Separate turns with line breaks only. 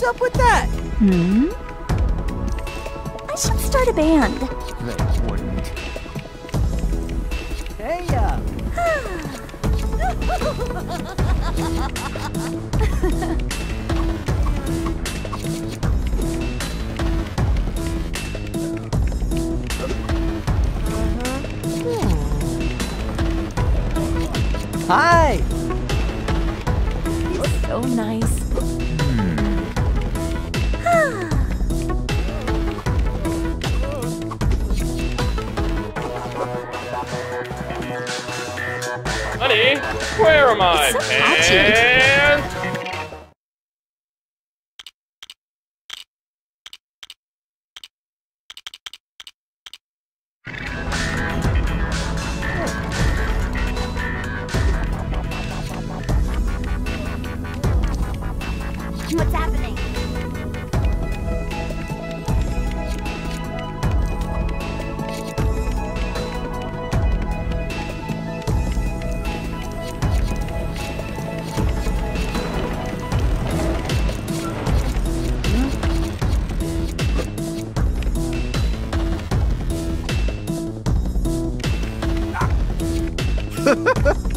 What's up with that?
Hmm? I should start a band.
They wouldn't.
Hey, uh, hi.
He's So nice.
Honey, where are my
ha ha ha